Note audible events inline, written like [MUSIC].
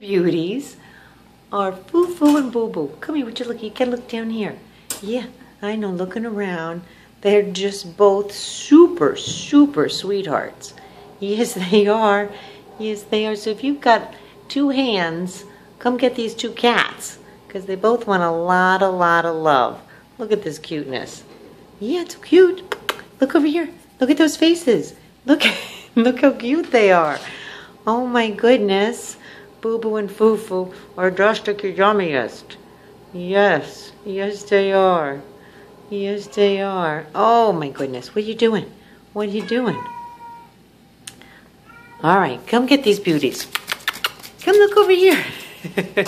beauties are Foo Foo and Boo Boo. Come here, would you look? You can look down here. Yeah, I know, looking around. They're just both super, super sweethearts. Yes, [LAUGHS] they are. Yes, they are. So if you've got two hands, come get these two cats because they both want a lot, a lot of love. Look at this cuteness. Yeah, it's cute. Look over here. Look at those faces. Look, [LAUGHS] look how cute they are. Oh my goodness. Boo Boo and Foo are just the yummiest. Yes, yes they are. Yes they are. Oh my goodness, what are you doing? What are you doing? All right, come get these beauties. Come look over here. [LAUGHS]